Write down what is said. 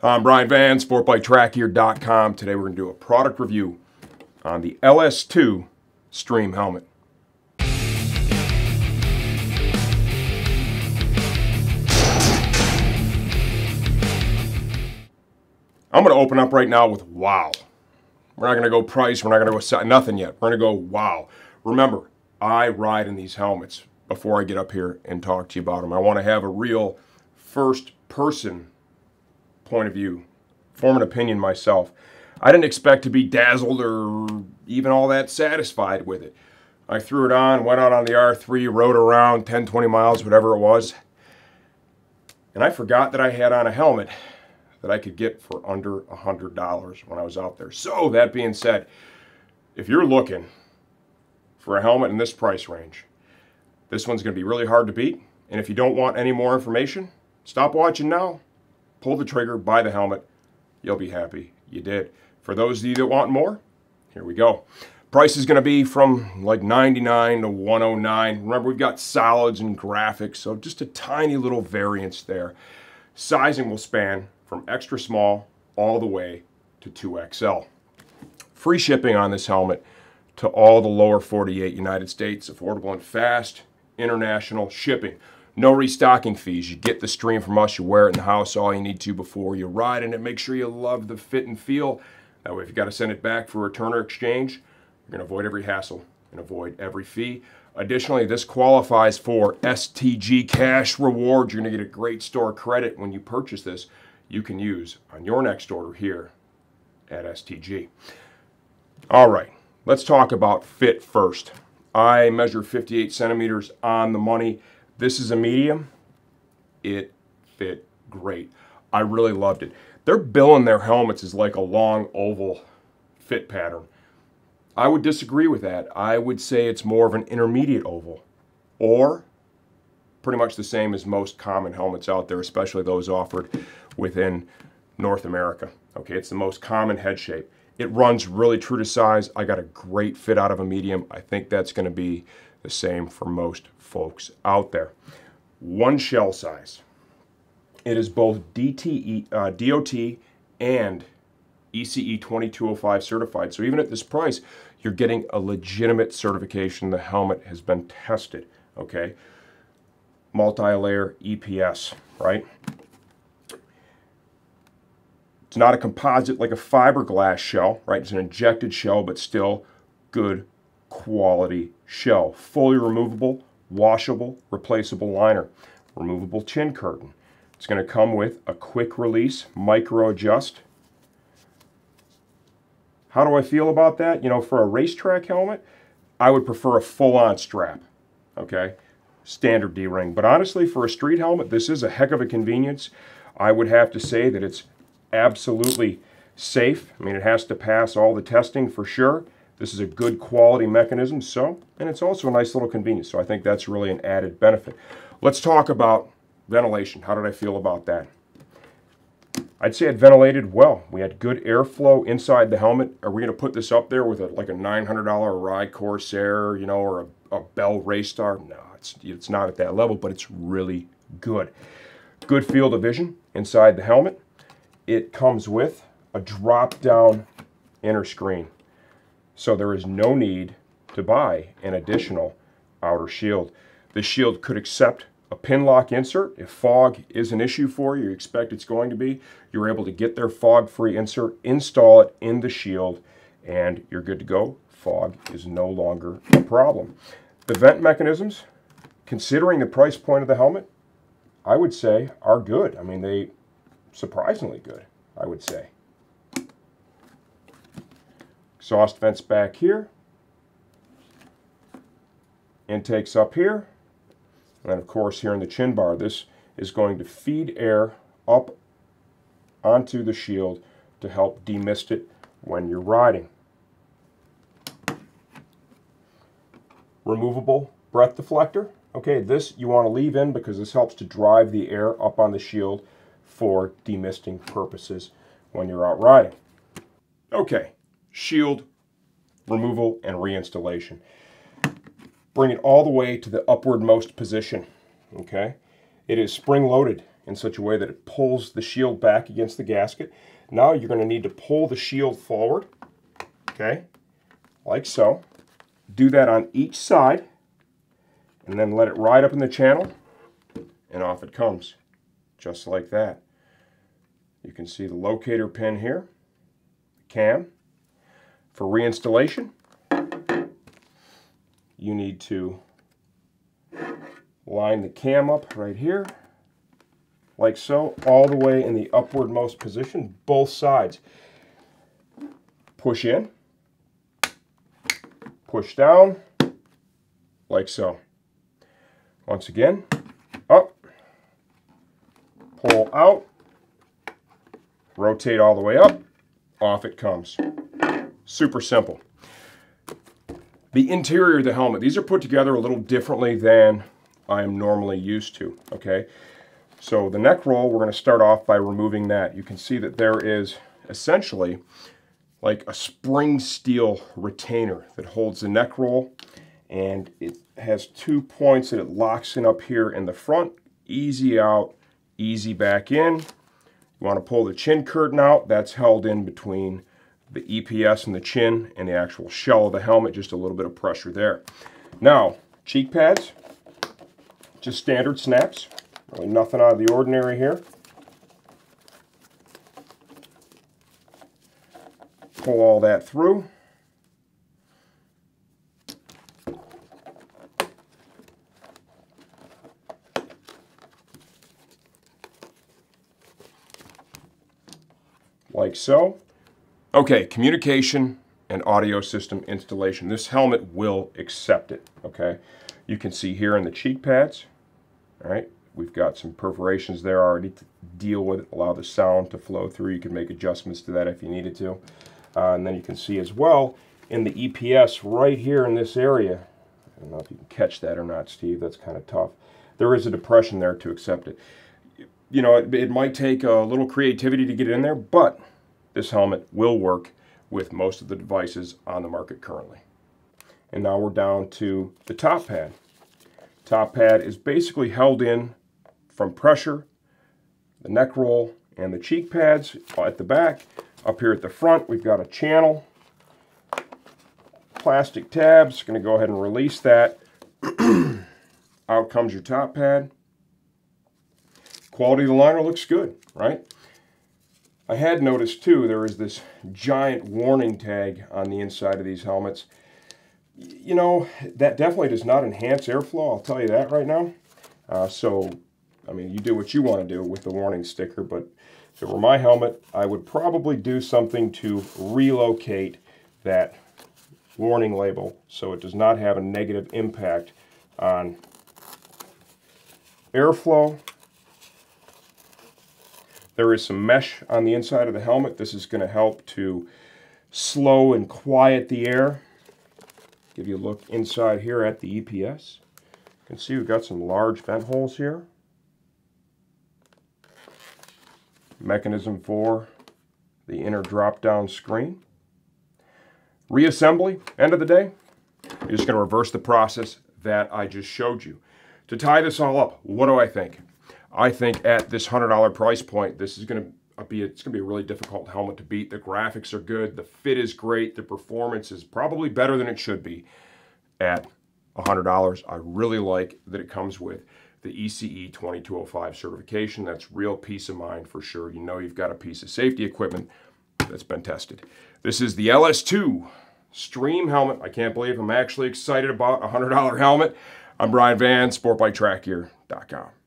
I'm Brian Van, sportbiketrackgear.com. Today we're going to do a product review on the LS2 Stream helmet. I'm going to open up right now with wow. We're not going to go price, we're not going to go nothing yet. We're going to go wow. Remember, I ride in these helmets before I get up here and talk to you about them. I want to have a real first person point of view, form an opinion myself. I didn't expect to be dazzled or even all that satisfied with it. I threw it on, went out on the R3, rode around 10, 20 miles, whatever it was. And I forgot that I had on a helmet that I could get for under $100 when I was out there. So, that being said, if you're looking for a helmet in this price range, this one's going to be really hard to beat. And if you don't want any more information, stop watching now pull the trigger, buy the helmet. You'll be happy you did. For those of you that want more, here we go. Price is going to be from like 99 to 109. Remember, we've got solids and graphics, so just a tiny little variance there. Sizing will span from extra small all the way to 2XL. Free shipping on this helmet to all the lower 48 United States, affordable and fast international shipping. No restocking fees. You get the stream from us. You wear it in the house all you need to before you ride in it. Make sure you love the fit and feel. That way, if you got to send it back for return or exchange, you're going to avoid every hassle and avoid every fee. Additionally, this qualifies for STG cash rewards. You're going to get a great store credit when you purchase this you can use on your next order here at STG. All right, let's talk about fit first. I measure 58 centimeters on the money. This is a medium. It fit great. I really loved it. They're billing their helmets as like a long oval fit pattern. I would disagree with that. I would say it's more of an intermediate oval or pretty much the same as most common helmets out there, especially those offered within North America. Okay, it's the most common head shape. It runs really true to size. I got a great fit out of a medium. I think that's going to be the same for most folks out there. One shell size. It is both DTE, uh, DOT and ECE 2205 certified. So even at this price, you're getting a legitimate certification. The helmet has been tested, okay? Multi-layer EPS, right? It's not a composite like a fiberglass shell, right? It's an injected shell, but still good quality shell. Fully removable, washable, replaceable liner. Removable chin curtain. It's going to come with a quick release micro adjust. How do I feel about that? You know, for a racetrack helmet, I would prefer a full-on strap, okay? Standard D-ring. But honestly, for a street helmet, this is a heck of a convenience. I would have to say that it's absolutely safe. I mean, it has to pass all the testing for sure. This is a good quality mechanism, so, and it's also a nice little convenience, so I think that's really an added benefit. Let's talk about ventilation. How did I feel about that? I'd say it ventilated well. We had good airflow inside the helmet. Are we going to put this up there with a, like a $900 Arai Corsair, you know, or a, a Bell Race Star? No, it's, it's not at that level, but it's really good. Good field of vision inside the helmet. It comes with a drop-down inner screen. So there is no need to buy an additional outer shield. The shield could accept a Pinlock insert. If fog is an issue for you, you expect it's going to be, you're able to get their fog-free insert, install it in the shield, and you're good to go. Fog is no longer a problem. The vent mechanisms, considering the price point of the helmet, I would say are good. I mean, they surprisingly good, I would say. Exhaust vents back here. Intakes up here. And of course here in the chin bar, this is going to feed air up onto the shield to help demist it when you're riding. Removable breath deflector. Okay, this you want to leave in because this helps to drive the air up on the shield for demisting purposes when you're out riding. Okay, shield removal and reinstallation. Bring it all the way to the upwardmost position, okay? It is spring-loaded in such a way that it pulls the shield back against the gasket. Now you're going to need to pull the shield forward, okay, like so. Do that on each side, and then let it ride up in the channel, and off it comes, just like that. You can see the locator pin here, the cam. For reinstallation, you need to line the cam up right here, like so, all the way in the upwardmost position, both sides. Push in, push down, like so. Once again, up, pull out, rotate all the way up, off it comes. Super simple. The interior of the helmet, these are put together a little differently than I am normally used to, okay? So the neck roll, we're going to start off by removing that. You can see that there is essentially like a spring steel retainer that holds the neck roll and it has two points that it locks in up here in the front. Easy out, easy back in. You want to pull the chin curtain out. That's held in between the EPS and the chin and the actual shell of the helmet. Just a little bit of pressure there. Now, cheek pads. Just standard snaps. Really nothing out of the ordinary here. Pull all that through. Like so. Okay, communication and audio system installation. This helmet will accept it, okay? You can see here in the cheek pads, all right, we've got some perforations there already to deal with it, allow the sound to flow through. You can make adjustments to that if you needed to. Uh, and then you can see as well in the EPS right here in this area, I don't know if you can catch that or not, Steve, that's kind of tough. There is a depression there to accept it. You know, it, it might take a little creativity to get in there, but this helmet will work with most of the devices on the market currently. And now we're down to the top pad. Top pad is basically held in from pressure, the neck roll, and the cheek pads at the back. Up here at the front, we've got a channel, plastic tabs. Going to go ahead and release that. Out comes your top pad. Quality of the liner looks good, right? I had noticed too, there is this giant warning tag on the inside of these helmets you know, that definitely does not enhance airflow, I'll tell you that right now. Uh, so, I mean, you do what you want to do with the warning sticker, but if it were my helmet, I would probably do something to relocate that warning label so it does not have a negative impact on airflow. There is some mesh on the inside of the helmet. This is going to help to slow and quiet the air Give you a look inside here at the EPS. You can see we've got some large vent holes here. Mechanism for the inner drop-down screen. Reassembly, end of the day, you're just going to reverse the process that I just showed you. To tie this all up, what do I think? I think at this $100 price point, this is going to be it's going to be a really difficult helmet to beat. The graphics are good, the fit is great, the performance is probably better than it should be at $100. I really like that it comes with the ECE 2205 certification. That's real peace of mind for sure. You know you've got a piece of safety equipment that's been tested. This is the LS2 Stream helmet. I can't believe I'm actually excited about a $100 helmet. I'm Brian Van, sportbiketrackgear.com.